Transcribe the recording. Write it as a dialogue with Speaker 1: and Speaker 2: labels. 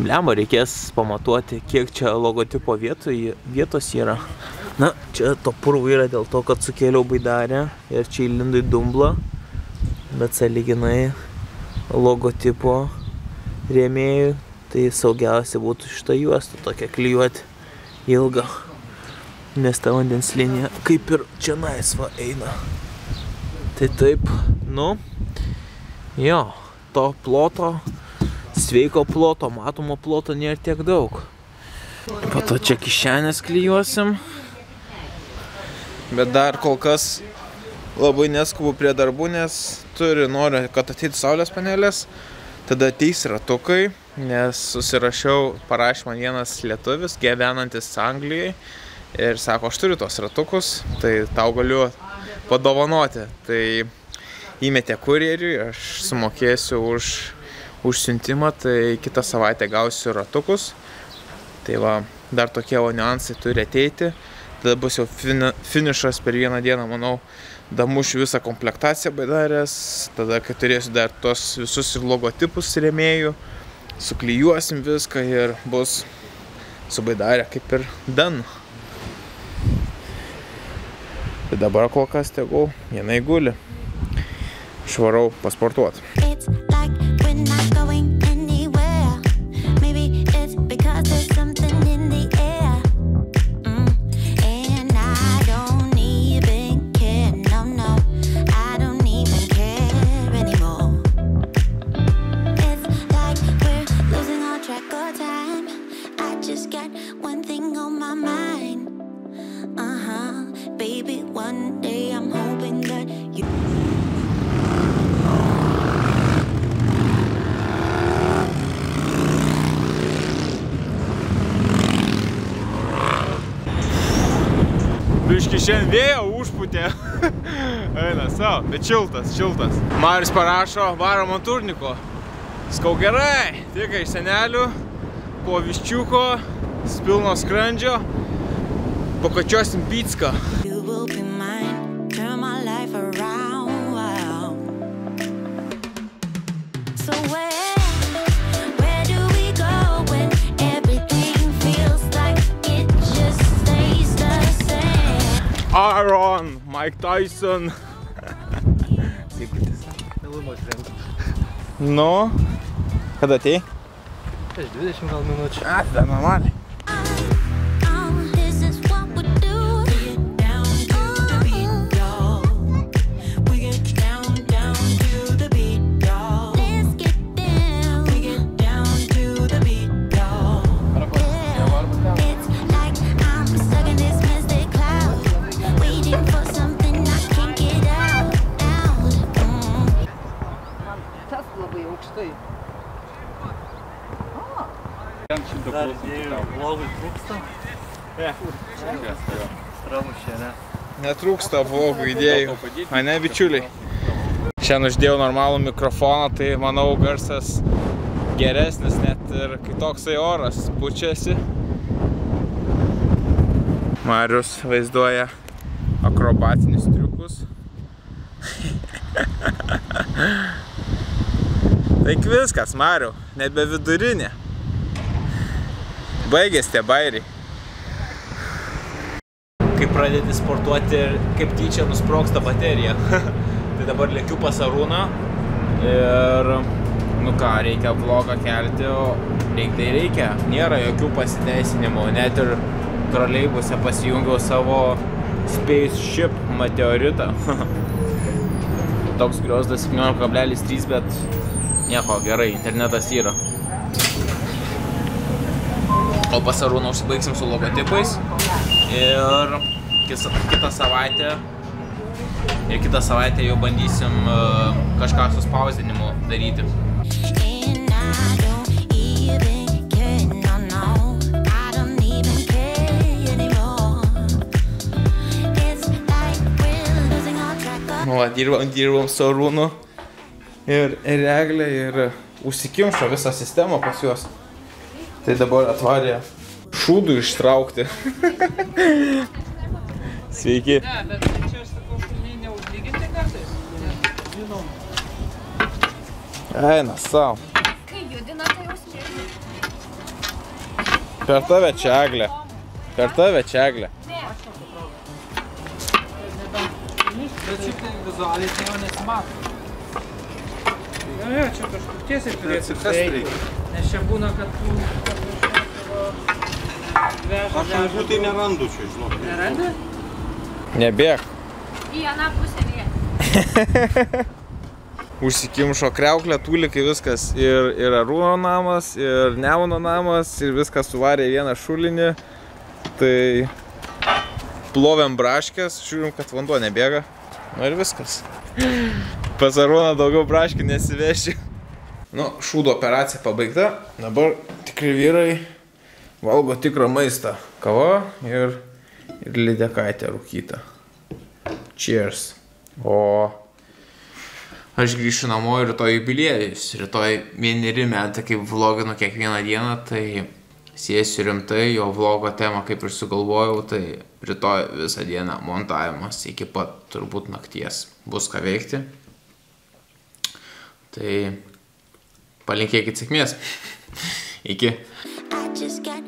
Speaker 1: Blemba, reikės pamatuoti, kiek čia logotipo vietų, vietos yra. Na, čia to purvo yra dėl to, kad sukėliau baidarę ir čia įlindo į dumblą. Bet saliginai logotipo rėmėjų, tai saugiausia būtų šitą juostą tokią klijuoti ilgą. Nes ta vandens linija kaip ir čia naisva eina. Tai taip, nu, jo, to ploto sveiko ploto, matomo ploto nėra tiek daug. Po to čia kišenės klyjuosim. Bet dar kol kas labai neskubu prie darbų, nes turi, noriu, kad ateitų saulės panelės. Tada ateis ratukai, nes susirašiau, parašė man vienas lietuvis, gyvenantis Anglijai. Ir sako, aš turiu tos ratukus, tai tau galiu padovanoti. Tai įmetė kurjeriui, aš sumokėsiu už užsiuntimą, tai kitą savaitę gausiu ratukus. Tai va, dar tokie va niuansai turi ateiti. Tada bus jau finišas per vieną dieną, manau, damušiu visą komplektaciją baidarės. Tada, kai turėsiu dar tos visus ir logotipus rėmėjų, suklyjuosim viską ir bus su baidarė kaip ir dan. Tai dabar kol kas tegul, jinai guli. Švarau pasportuoti. Biški šiandien vėjo užputė. Eina savo, bet šiltas, šiltas. Marius parašo, varom ant turniko. Skau gerai, tik iš senelių, po viščiuko, spilno skrandžio, pakačiosim picką. Mike Tyson. Nu, kada atei?
Speaker 2: Prieš 20 gal minučių.
Speaker 1: A, tai normaliai.
Speaker 2: Vlogui trūksta.
Speaker 1: Ne.
Speaker 2: Pramušė, ne?
Speaker 1: Netrūksta vlogų idėjų. A ne, bičiuliai? Šiandien uždėjau normalų mikrofoną, tai manau garsas geresnis, net ir kai toksai oras pučiasi. Marius vaizduoja akrobatinius triukus. Taik viskas, Mariu, nebe vidurinė. Baigės tie bairiai. Kai pradedi sportuoti ir kaip tyčia nusproksta baterija. tai dabar lėkiu pas Arūną ir, nu ką, reikia vlogą kelti, o reikia tai reikia. Nėra jokių pasiteisinimų, net ir troleibuse pasijungiau savo Spaceship meteoritą. Toks griozdas 17,3, bet nieko, gerai, internetas yra. O pas Arūną užsibaigsim su logotipais ir kitą savaitę ir kitą savaitę jau bandysim kažką su spausdinimu daryti. Nu, va, dirbam, dirbam su Arūnu ir, ir Eglė ir užsikimšo visą sistemą pas juos. Tai dabar atvarė šūdų ištraukti. Sveiki.
Speaker 3: Ne, bet tai čia aš sakau, šuliniai neužlyginti kartais. Žinom.
Speaker 1: Eina savo.
Speaker 4: Kai judina, tai jau spėju.
Speaker 1: Per tave čia eglė. Per tave čia eglė.
Speaker 3: Bet šiaip tai vizualiai tai jau nesimato. Jo, jo, čia kažkur tiesiai turėtų. Nes čia būna, kad tu... Veža,
Speaker 5: Aš ant tai nerandu čia, žinok.
Speaker 3: Nerandi?
Speaker 1: Nebėg.
Speaker 4: Į aną pusę vėl.
Speaker 1: Užsikimšo kreuklę, tūlikai viskas. Ir, ir Arūno namas, ir Nemono namas, ir viskas suvarė vieną šulinį. Tai plovėm braškės, žiūrim, kad vanduo nebėga. Nu ir viskas. Pas Arūną daugiau braškių nesivešiu. Nu, šūdo operacija pabaigta. Dabar tikri vyrai valgo tikrą maistą. Kava ir, ir lydekaitė rūkyta. Cheers. O aš grįšiu namo ir rytoj jubiliejus. Rytoj vieneri metai, kaip vloginu kiekvieną dieną, tai sėsiu rimtai, jo vlogo temą kaip ir sugalvojau, tai rytoj visą dieną montavimas iki pat turbūt nakties. Bus ką veikti. Tai palinkėkit sėkmės. iki.
Speaker 6: Just got